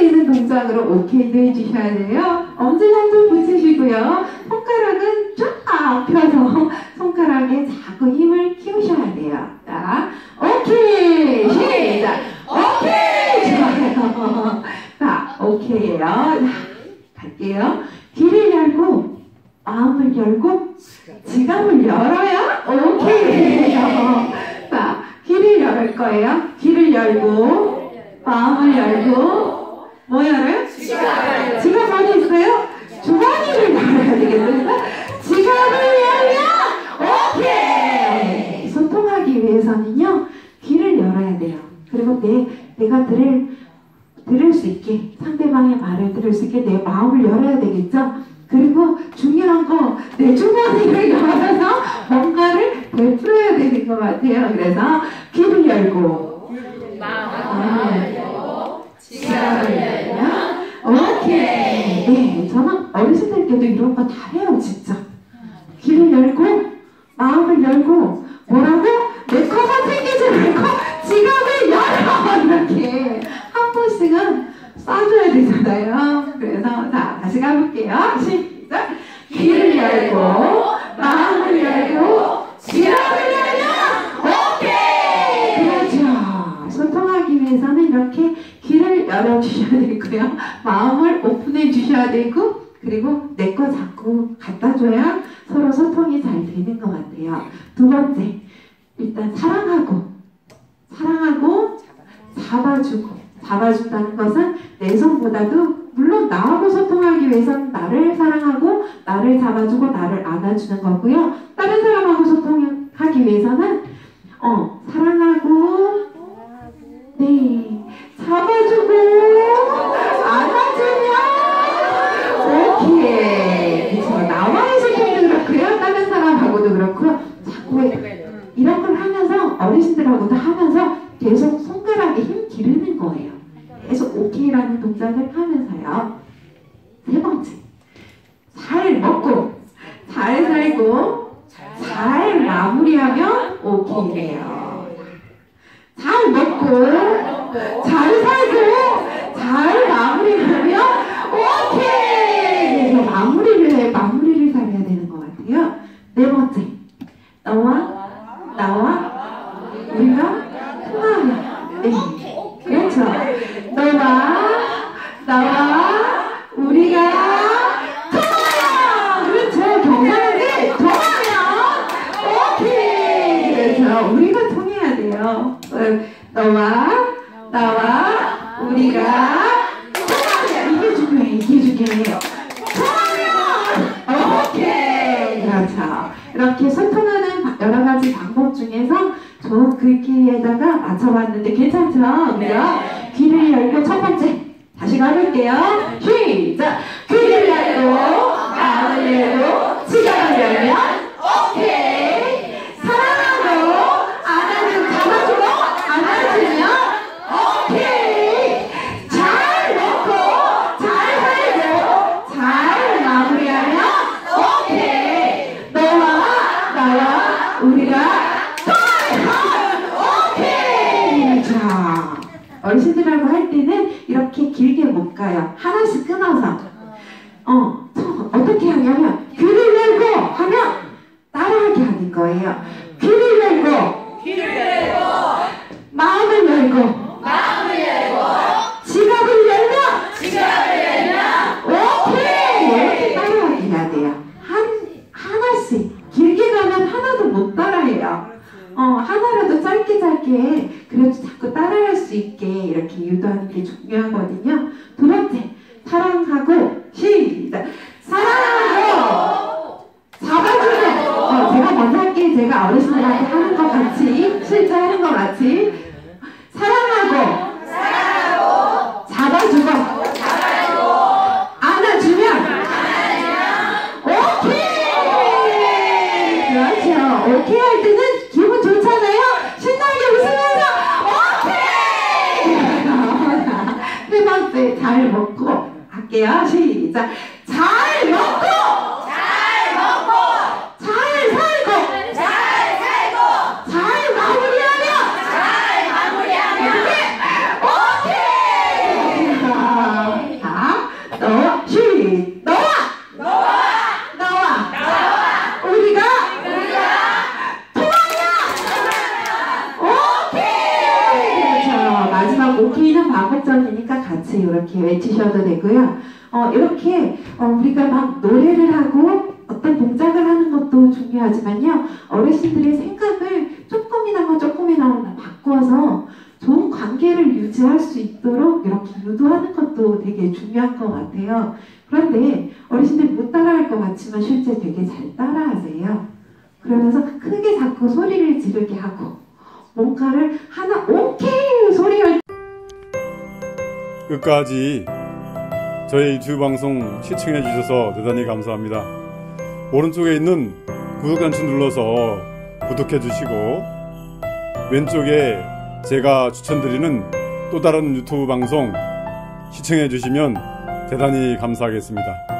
되는 동작으로 오케이도 해주셔야 돼요. 엄지 한쪽 붙이시고요. 손가락은 쫙 펴서 손가락에 자꾸 힘을 키우셔야 돼요. 자, 오케이! 시작! 오케이! 좋아요. 자, 오케이요. 자, 갈게요. 귀를 열고, 마음을 열고, 지갑을 열어요. 오케이요. 자, 귀를 열 거예요. 귀를 열고, 마음을 열고, 뭐 열어요? 지갑을 지갑 안에 있어요? 주머니를 열어야 되겠는데? 지갑을 열면 오케이! 소통하기 위해서는요, 귀를 열어야 돼요. 그리고 내, 내가 들을, 들을 수 있게, 상대방의 말을 들을 수 있게 내 마음을 열어야 되겠죠? 그리고 중요한 거, 내 주머니를 열어서 뭔가를 베풀어야 되는 것 같아요. 그래서 귀를 열고, 마음을 열고 지갑을 지갑을 열면 오케이. 네, 저는 어르신들께도 이런 거 다 해요, 진짜. 귀를 열고, 마음을 열고, 뭐라고? 내 거만 챙기지 말고, 지갑을 열어! 이렇게 한 번씩은 쏴줘야 되잖아요. 그래서, 자, 다시 가볼게요. 시작. 귀를 열고, 마음을 열고, 지갑을 열면 오케이! 그렇죠. 소통하기 위해서는 이렇게 귀를 열어주셔야 되고요. 마음을 오픈해 주셔야 되고, 그리고 내 거 자꾸 갖다 줘야 서로 소통이 잘 되는 것 같아요. 두 번째, 일단 사랑하고, 사랑하고, 잡아주고. 잡아준다는 것은 내 손보다도 물론 나하고 소통하기 위해서는 나를 사랑하고 나를 잡아주고 나를 안아주는 거고요. 다른 사람하고 소통하기 위해서는 자꾸 이런 걸 하면서 어르신들하고도 하면서 계속 손가락에 힘 기르는 거예요. 계속 오케이라는 동작을 하면서요. 세 번째, 잘 먹고, 잘 살고, 잘 마무리하면 오케이예요. 잘 먹고, 잘 살고, 잘 마무리하면 오케이! 그래서 마무리를 해, 마무리를 잘해야 되는 것 같아요. 네 번째, 너와 나와 우리가 통하면 네. 그렇죠. 너와 나와 우리가 너와 나와 우리가 통하면 이게 중요해. 이게 중요해요. 통하면 오케이. 그렇죠. 이렇게 소통하는 바- 여러 가지 방법 중에서 좋은 글귀에다가 맞춰봤는데 괜찮죠? 그죠? 귀를 열고 첫 번째 다시 가볼게요. 시작! 귀를 열고 마음을 열고 지갑을 열면 오케이! 사랑하고 안아주, 잡아주고 안아주면 오케이! 잘 먹고 잘 살고 잘 마무리하면 오케이! 너와 나와 우리가 통하면 오케이! 자, 어르신들하고 할 때는 이렇게 길게 못 가요. 하나씩 끊어서. 어, 저 어떻게 하냐면 귀를 열고 하면 따라하게 하는 거예요. 귀를 열고 귀를 열고 마음을 열고 마음을 열고 지갑을 열면 지갑을 열면 오케이 이렇게 따라하게 해야 돼요. 한 하나씩 길게 가면 하나도 못 따라해요. 어 하나라도 짧게 짧게 그래도 따라할 수 있게 이렇게 유도하는 게 중요하거든요. 두 번째 사랑하고 시작. 사랑하고 잡아주고 어, 제가 먼저 할게 제가 어르신들한테 하는 것 같이 실제 하는 것 같이. 사랑하고 잡아주고 안아주면 오케이! 그렇죠. 오케이 할 때는 기분 좋잖아요 신나게 웃으면서 오케이 세 번째 잘 먹고 할게요 시작 잘 먹고 잘 먹고 잘 살고 잘 살고 잘 마무리하면 잘 마무리하면 오케이 같이 이렇게 외치셔도 되고요. 어, 이렇게 어, 우리가 막 노래를 하고 어떤 동작을 하는 것도 중요하지만요. 어르신들의 생각을 조금이나마 조금이나마 바꿔서 좋은 관계를 유지할 수 있도록 이렇게 유도하는 것도 되게 중요한 것 같아요. 그런데 어르신들 못 따라할 것 같지만 실제 되게 잘 따라하세요. 그러면서 크게 자꾸 소리를 지르게 하고 뭔가를 하나 오케이 소리를 끝까지 저희 유튜브 방송 시청해 주셔서 대단히 감사합니다. 오른쪽에 있는 구독 단추 눌러서 구독해 주시고 왼쪽에 제가 추천드리는 또 다른 유튜브 방송 시청해 주시면 대단히 감사하겠습니다.